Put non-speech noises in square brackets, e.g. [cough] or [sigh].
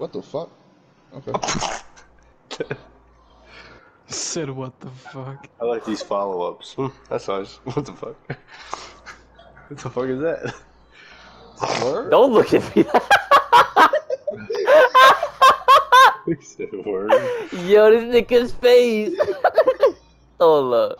What the fuck? Okay. [laughs] Said what the fuck? I like these follow-ups. Hmm, that's nice. [laughs] What the fuck? What the fuck is that? Word? Don't look at me. [laughs] He said word. Yo, this nigga's face. Hold up.